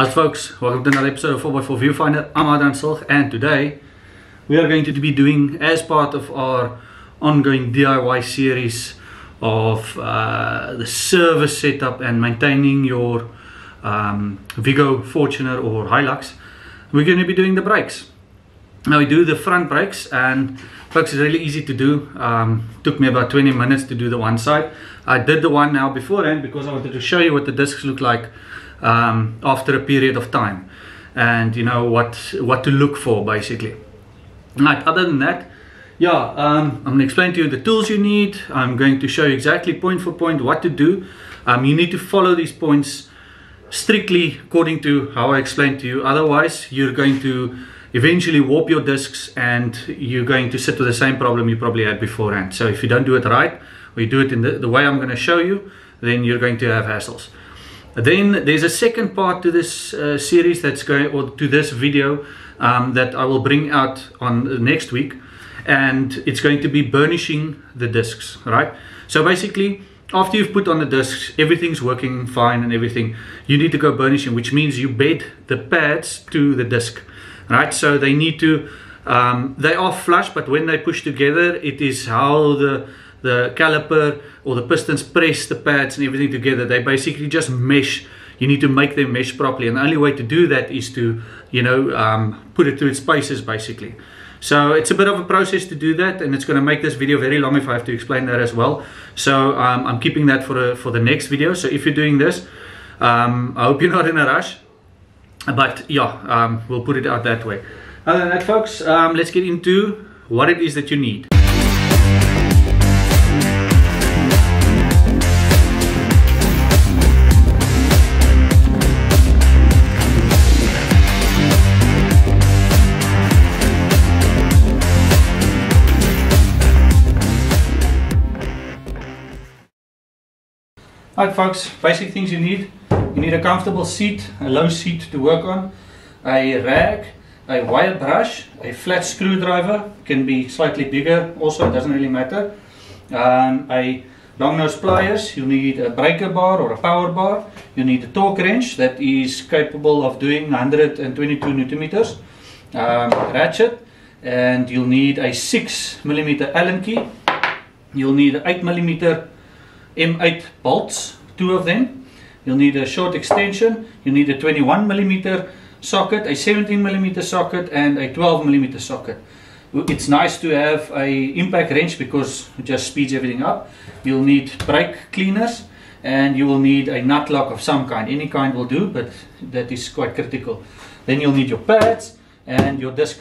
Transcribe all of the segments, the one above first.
Hi folks, welcome to another episode of 4x4 Viewfinder. I'm Adrian Silk and today we are going to be doing as part of our ongoing DIY series of uh, the service setup and maintaining your um, Vigo Fortuner or Hilux we're going to be doing the brakes now we do the front brakes and folks it's really easy to do. Um, took me about 20 minutes to do the one side. I did the one now beforehand because I wanted to show you what the discs look like um, after a period of time and you know what what to look for basically right other than that yeah um, I'm gonna explain to you the tools you need I'm going to show you exactly point for point what to do um, you need to follow these points strictly according to how I explained to you. Otherwise, you're going to eventually warp your discs and you're going to sit with the same problem you probably had beforehand. So if you don't do it right, or you do it in the, the way I'm going to show you, then you're going to have hassles. Then there's a second part to this uh, series that's going, or to this video um, that I will bring out on next week. And it's going to be burnishing the discs, right? So basically, after you've put on the discs, everything's working fine and everything, you need to go burnishing, which means you bed the pads to the disc, right? So they need to, um, they are flush, but when they push together, it is how the the caliper or the pistons press the pads and everything together. They basically just mesh. You need to make them mesh properly, and the only way to do that is to, you know, um, put it through its paces, basically. So it's a bit of a process to do that and it's going to make this video very long if I have to explain that as well. So um, I'm keeping that for, a, for the next video. So if you're doing this, um, I hope you're not in a rush. But yeah, um, we'll put it out that way. Other than that folks, um, let's get into what it is that you need. Alright folks, basic things you need. You need a comfortable seat, a low seat to work on, a rag, a wire brush, a flat screwdriver, can be slightly bigger also, it doesn't really matter. Um, a long nose pliers, you need a breaker bar or a power bar, you need a torque wrench that is capable of doing 122 newton meters, um, ratchet, and you'll need a 6 millimeter Allen key, you'll need an 8 millimeter M8 bolts, two of them. You'll need a short extension, you need a 21 millimeter socket, a 17 millimeter socket and a 12 millimeter socket. It's nice to have a impact wrench because it just speeds everything up. You'll need brake cleaners and you will need a nut lock of some kind. Any kind will do, but that is quite critical. Then you'll need your pads and your disc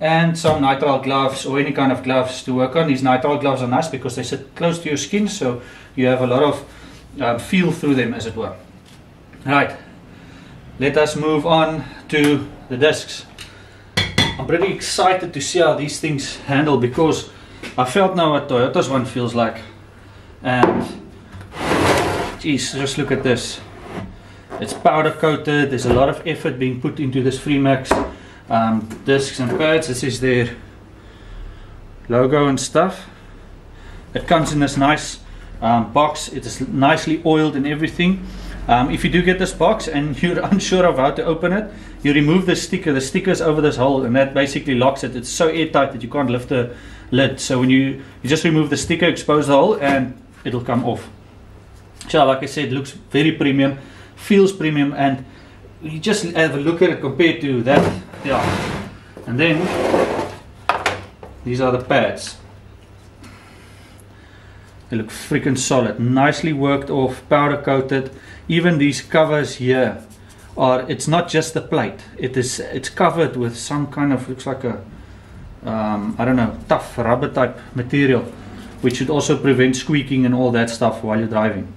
and some nitrile gloves or any kind of gloves to work on. These nitrile gloves are nice because they sit close to your skin so you have a lot of um, feel through them as it were. Right, let us move on to the discs. I'm pretty excited to see how these things handle because I felt now what Toyota's one feels like and geez just look at this it's powder coated there's a lot of effort being put into this Fremax um, discs and pads this is their logo and stuff it comes in this nice um, box. It is nicely oiled and everything. Um, if you do get this box and you're unsure of how to open it, you remove the sticker. The sticker is over this hole and that basically locks it. It's so airtight that you can't lift the lid. So when you, you just remove the sticker, expose the hole and it'll come off. So like I said, looks very premium, feels premium and you just have a look at it compared to that. Yeah. And then these are the pads. They look freaking solid, nicely worked off, powder coated. Even these covers here are, it's not just the plate. It is, it's covered with some kind of, looks like a, um, I don't know, tough rubber type material, which should also prevent squeaking and all that stuff while you're driving.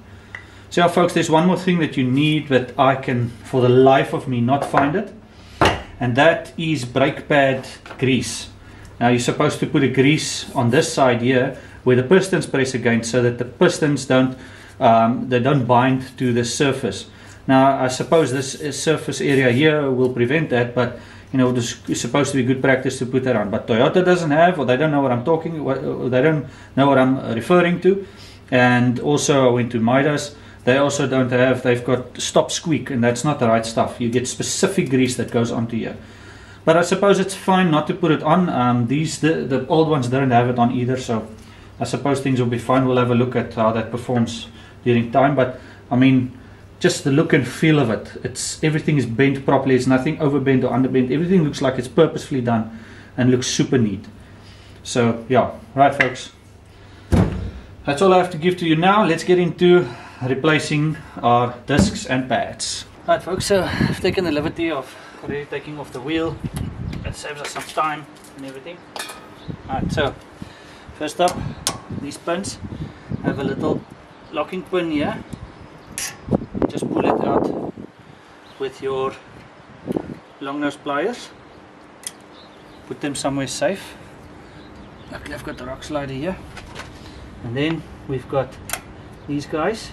So yeah, folks, there's one more thing that you need that I can, for the life of me, not find it. And that is brake pad grease. Now you're supposed to put a grease on this side here where the pistons press against so that the pistons don't um, they don't bind to the surface. Now I suppose this surface area here will prevent that, but you know it's supposed to be good practice to put that on. But Toyota doesn't have, or they don't know what I'm talking, what, they don't know what I'm referring to. And also I went to Midas. They also don't have, they've got stop squeak, and that's not the right stuff. You get specific grease that goes onto here. But I suppose it's fine not to put it on. Um, these the, the old ones don't have it on either, so I suppose things will be fine. We'll have a look at how that performs during time. But I mean, just the look and feel of it. It's everything is bent properly. It's nothing overbent or underbent. Everything looks like it's purposefully done and looks super neat. So yeah, right, folks. That's all I have to give to you now. Let's get into replacing our discs and pads. Right, folks. So I've taken the liberty of already taking off the wheel. That saves us some time and everything. Alright, so first up, these pins have a little locking pin here. Just pull it out with your long nose pliers. Put them somewhere safe. Luckily I've got the rock slider here. And then we've got these guys.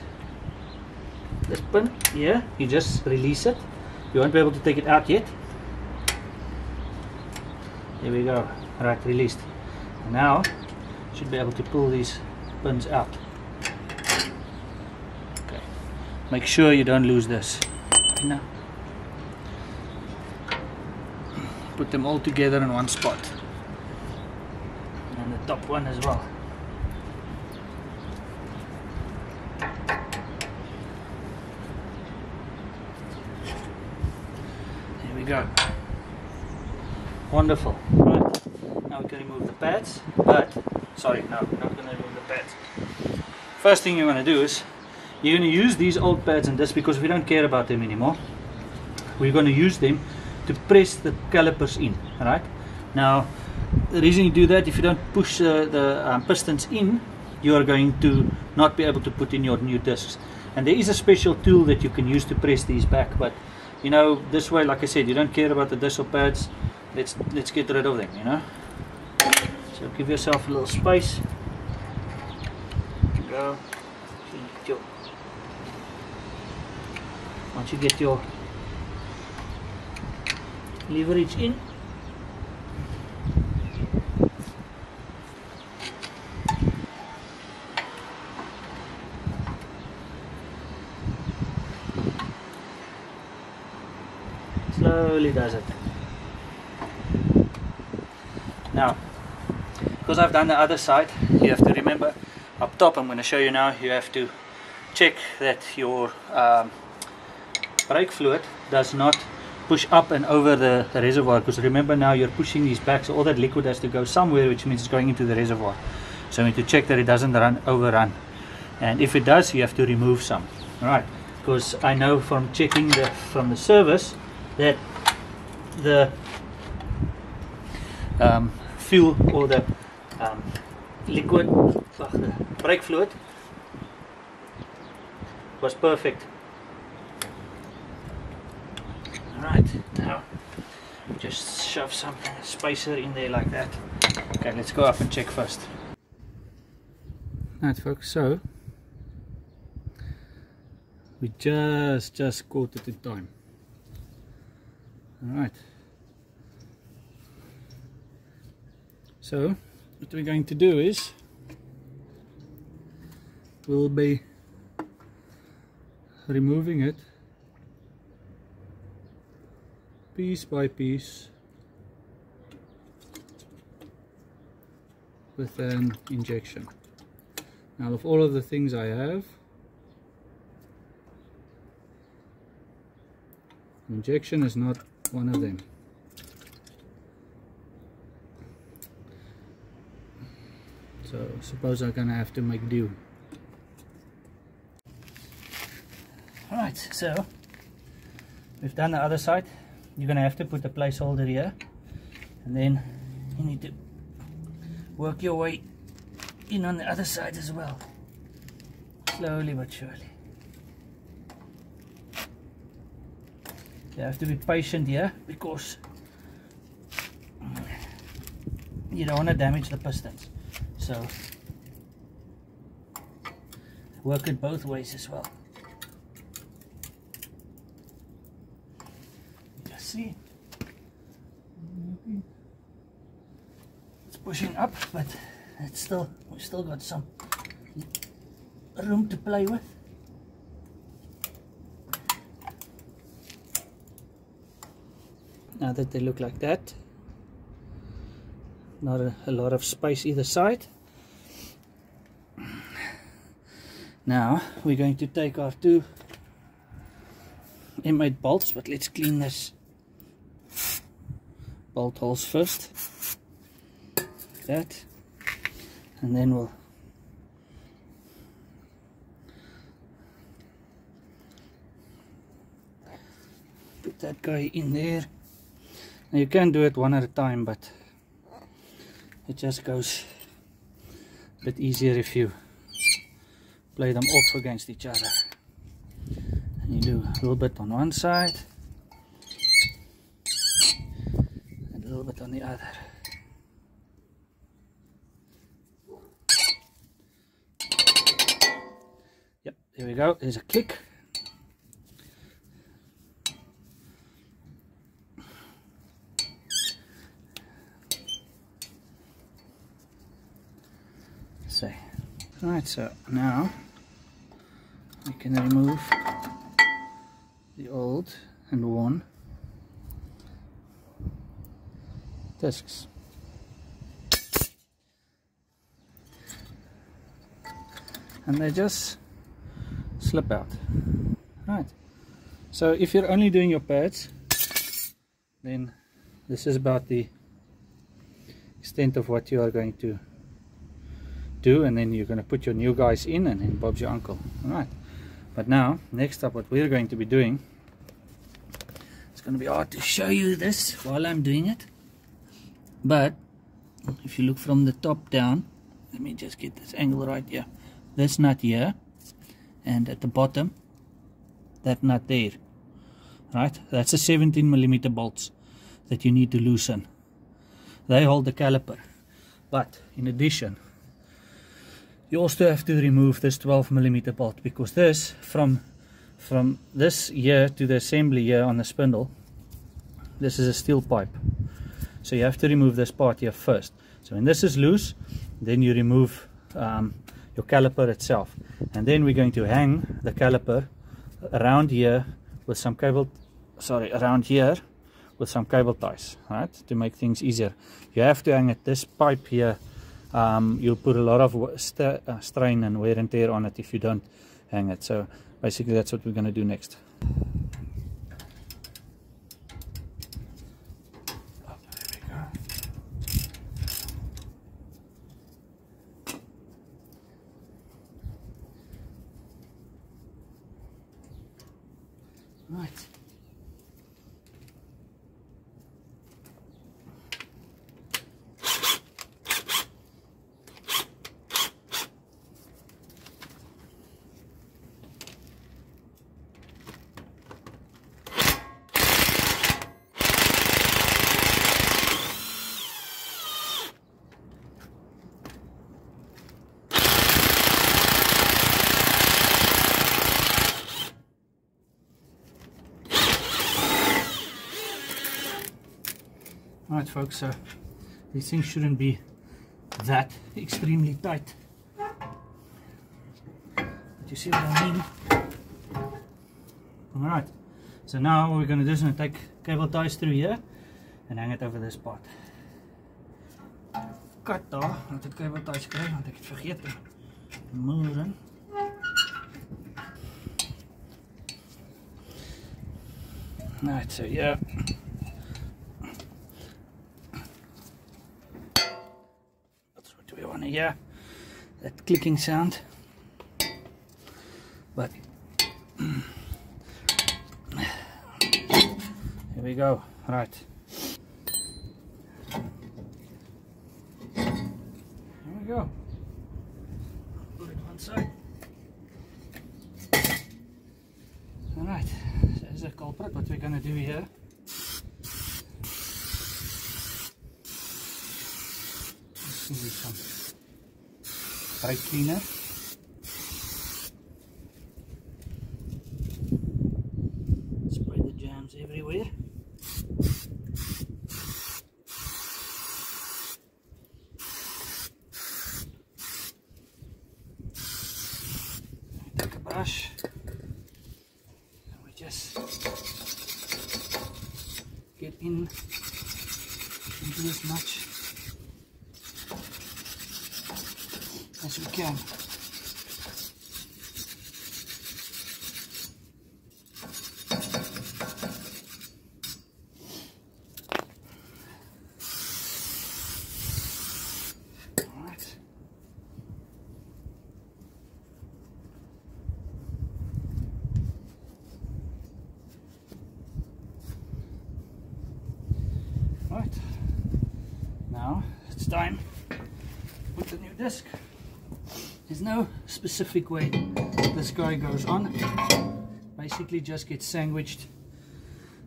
This pin here, you just release it. You won't be able to take it out yet. There we go. Right released. Now should be able to pull these pins out. Okay. Make sure you don't lose this. Now put them all together in one spot. And the top one as well go. Wonderful. Right, now we can remove the pads, but, sorry, no, we're not going to remove the pads. First thing you want to do is, you're going to use these old pads and this because we don't care about them anymore. We're going to use them to press the calipers in, right? Now, the reason you do that, if you don't push uh, the um, pistons in, you are going to not be able to put in your new discs. And there is a special tool that you can use to press these back, but you know this way like I said you don't care about the disc pads. Let's let's get rid of them you know? So give yourself a little space. Once you get your leverage in slowly does it. Now, because I've done the other side, you have to remember up top, I'm going to show you now, you have to check that your um, brake fluid does not push up and over the, the reservoir because remember now you're pushing these back so all that liquid has to go somewhere which means it's going into the reservoir. So we need to check that it doesn't run overrun. And if it does you have to remove some. All right because I know from checking the from the service that the um, fuel or the um, liquid, the brake fluid was perfect. Alright, now just shove some spacer in there like that. Okay, let's go up and check first. Right folks, so we just just caught it in time. Alright. So, what we're going to do is we'll be removing it piece by piece with an injection. Now of all of the things I have injection is not one of them. So suppose I'm gonna have to make do. Alright, so we've done the other side. You're gonna have to put a placeholder here and then you need to work your way in on the other side as well. Slowly but surely. you have to be patient here because you don't want to damage the pistons so work it both ways as well. you see. It's pushing up, but it's still we still got some room to play with. Now that they look like that, not a, a lot of space either side. Now we're going to take our two M8 bolts but let's clean this bolt holes first. Like that. And then we'll put that guy in there. Now you can do it one at a time but it just goes a bit easier if you play them off against each other. And you do a little bit on one side and a little bit on the other. Yep there we go. There's a click say. Right, so now we can remove the old and worn discs. And they just slip out. Right. So if you're only doing your pads, then this is about the extent of what you are going to do and then you're going to put your new guys in and then Bob's your uncle all right but now next up what we're going to be doing it's going to be hard to show you this while I'm doing it but if you look from the top down let me just get this angle right here. This nut here and at the bottom that nut there right? That's a 17 millimeter bolts that you need to loosen. They hold the caliper. But in addition you also have to remove this 12 millimeter bolt because this from from this here to the assembly here on the spindle this is a steel pipe. So you have to remove this part here first. So when this is loose then you remove um, your caliper itself. And then we're going to hang the caliper around here with some cable sorry around here with some cable ties right to make things easier. You have to hang it this pipe here um, you'll put a lot of st uh, strain and wear and tear on it if you don't hang it. So basically that's what we're going to do next. Alright folks, so these things shouldn't be that extremely tight. But you see what I mean? Alright, so now what we're going to do is going to take cable ties through here and hang it over this part. Kat daar, laat ek cable ties kry want ek het vergeet moeren. Alright, so yeah. Hear that clicking sound. But here we go right. Here we go. Put it one side. All right so there's a culprit. What we're to do here? Some brake cleaner. Spray the jams everywhere. Take a brush and we just get in into as much as we can. Right, now it's time to put the new disc. There's no specific way this guy goes on. Basically just gets sandwiched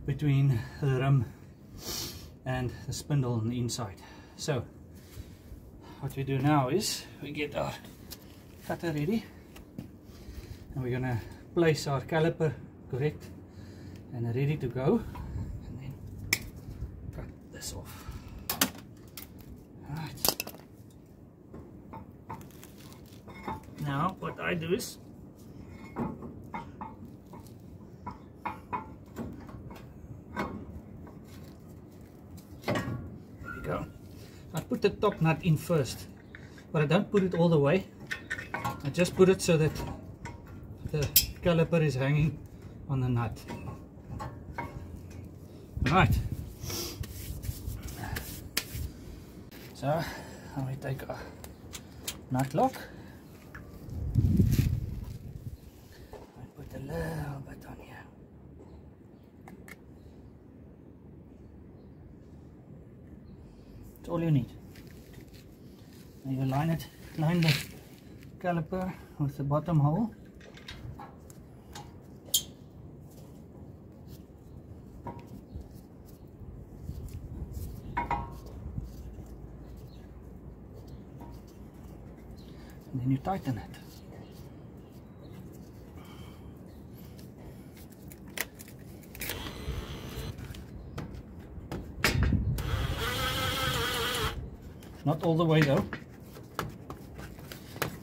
between the rim and the spindle on the inside. So what we do now is we get our cutter ready and we're gonna place our caliper correct and ready to go and then cut this off. Right. Now what I do is there we go. I put the top nut in first, but I don't put it all the way. I just put it so that the caliper is hanging on the nut. Right. So, now we take a nut lock. I put a little bit on here. That's all you need. Now you line it, line the caliper with the bottom hole. and then you tighten it. Not all the way though.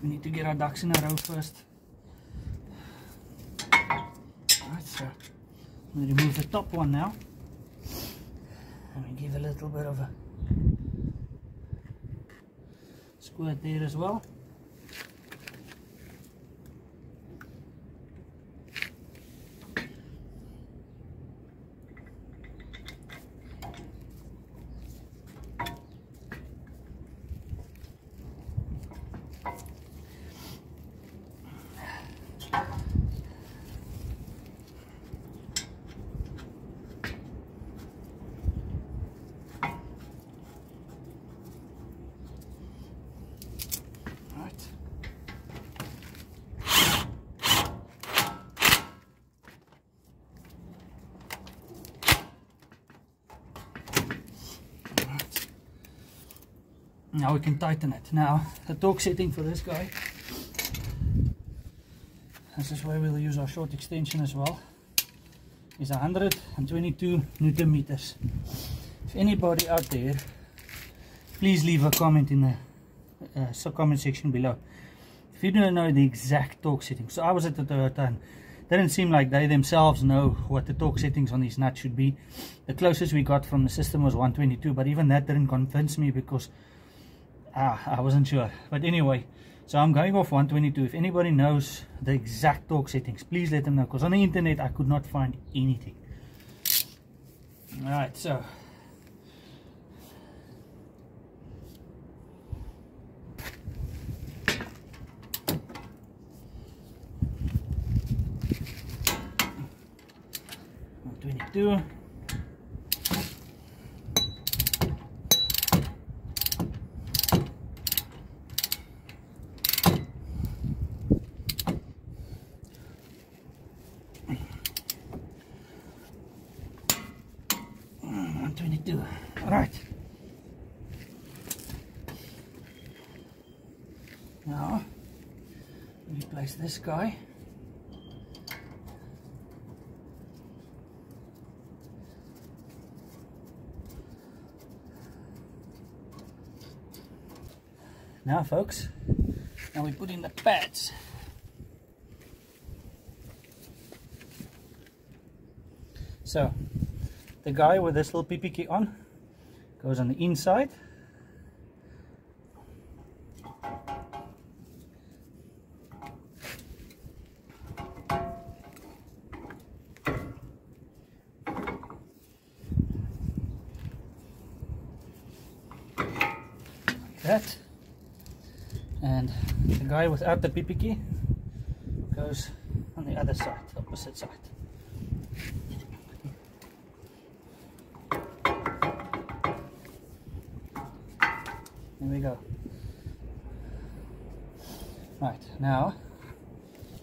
We need to get our ducks in a row first. Alright, so we remove the top one now. And give a little bit of a squirt there as well. Right. Right. Now we can tighten it. Now the torque setting for this guy. This is where we'll use our short extension as well. Is 122 newton meters. If anybody out there, please leave a comment in the uh, sub comment section below if you don't know the exact torque settings so i was at the toyota and didn't seem like they themselves know what the torque settings on these nuts should be the closest we got from the system was 122 but even that didn't convince me because ah, i wasn't sure. But anyway so i'm going off 122 if anybody knows the exact torque settings please let them know because on the internet i could not find anything. All right so Twenty-two. One twenty-two. All right. Now, we place this guy. Now folks, now we put in the pads. So, the guy with this little PP key on goes on the inside that and without the PP key goes on the other side, opposite side. There we go. Right, now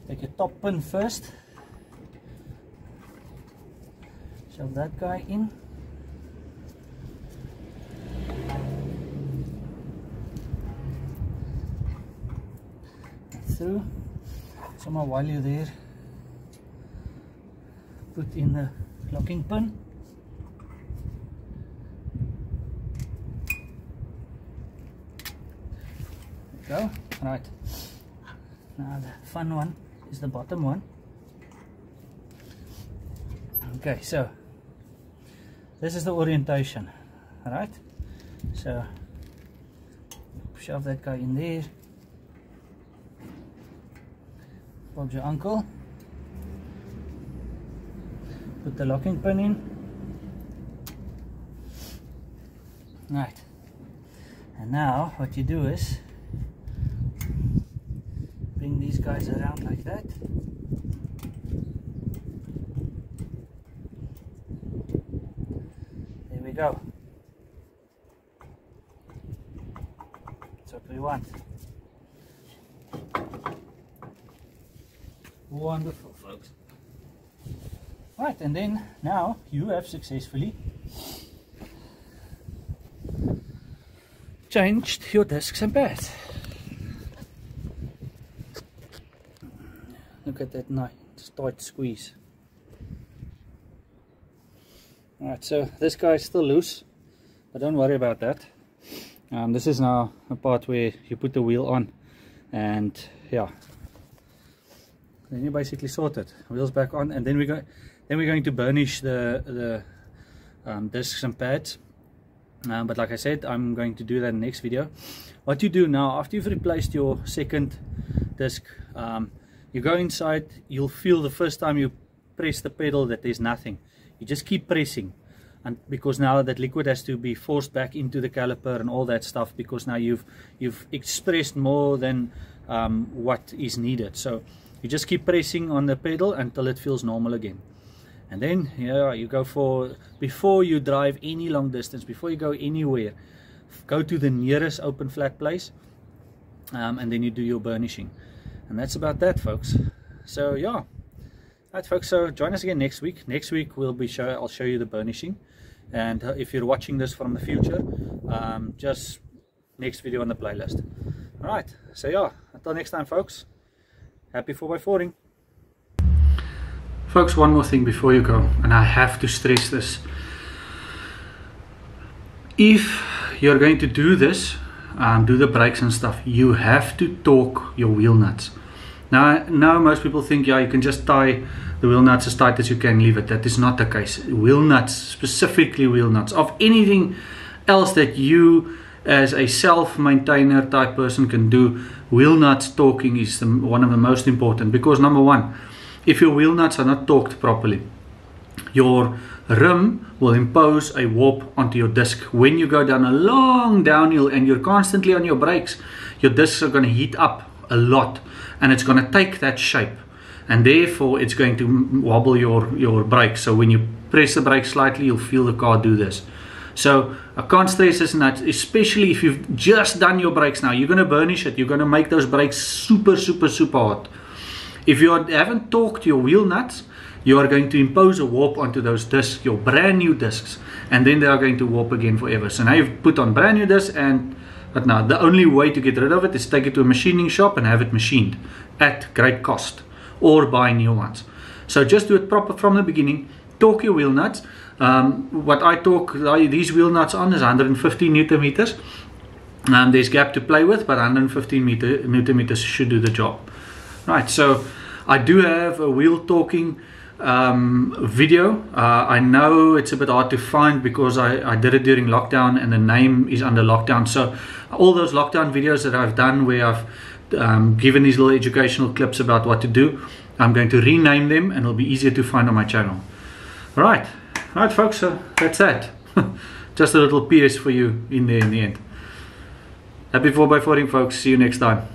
take your top pin first. Shove that guy in. Through somehow while you're there put in the locking pin. Go. Right. Now the fun one is the bottom one. Okay so this is the orientation. All right? So shove that guy in there Bob's your uncle. Put the locking pin in. Right. And now what you do is bring these guys around like that. There we go. That's what we want. Wonderful, folks. Right, and then now you have successfully changed your discs and pads. Look at that nice tight squeeze. Alright, so this guy is still loose, but don't worry about that. Um, this is now a part where you put the wheel on and yeah, then you basically sort it wheels back on and then we go then we're going to burnish the the um, discs and pads. Um, but like I said I'm going to do that in the next video. What you do now after you've replaced your second disc um, you go inside you'll feel the first time you press the pedal that there's nothing. You just keep pressing and because now that liquid has to be forced back into the caliper and all that stuff because now you've you've expressed more than um, what is needed. So you just keep pressing on the pedal until it feels normal again. And then yeah you go for before you drive any long distance before you go anywhere go to the nearest open flat place um, and then you do your burnishing. And that's about that folks. So yeah. Right folks so join us again next week. Next week we'll be show I'll show you the burnishing. And uh, if you're watching this from the future um, just next video on the playlist. All right so yeah. Until next time folks Happy 4x4ing. Folks, one more thing before you go, and I have to stress this. If you're going to do this, um, do the brakes and stuff, you have to torque your wheel nuts. Now, now most people think, yeah, you can just tie the wheel nuts as tight as you can, leave it. That is not the case. Wheel nuts, specifically wheel nuts, of anything else that you as a self-maintainer type person can do, wheel nuts torquing is the, one of the most important because number one, if your wheel nuts are not torqued properly, your rim will impose a warp onto your disc. When you go down a long downhill and you're constantly on your brakes, your discs are going to heat up a lot and it's going to take that shape and therefore it's going to wobble your, your brakes. So when you press the brake slightly, you'll feel the car do this. So I can't stress this enough, especially if you've just done your brakes now. You're going to burnish it. You're going to make those brakes super, super, super hot. If you haven't torqued your wheel nuts, you are going to impose a warp onto those discs, your brand new discs, and then they are going to warp again forever. So now you've put on brand new discs, and but now the only way to get rid of it is take it to a machining shop and have it machined at great cost, or buy new ones. So just do it proper from the beginning. Torque your wheel nuts. Um, what I torque these wheel nuts on is 115 newton meters. Um, there's gap to play with, but 115 meter, newton meters should do the job. Right, so I do have a wheel torquing um, video. Uh, I know it's a bit hard to find because I, I did it during lockdown and the name is under lockdown. So all those lockdown videos that I've done where I've um, given these little educational clips about what to do, I'm going to rename them and it'll be easier to find on my channel. All right, all right, folks. So that's that. Just a little PS for you in there in the end. Happy 4x4ing, folks. See you next time.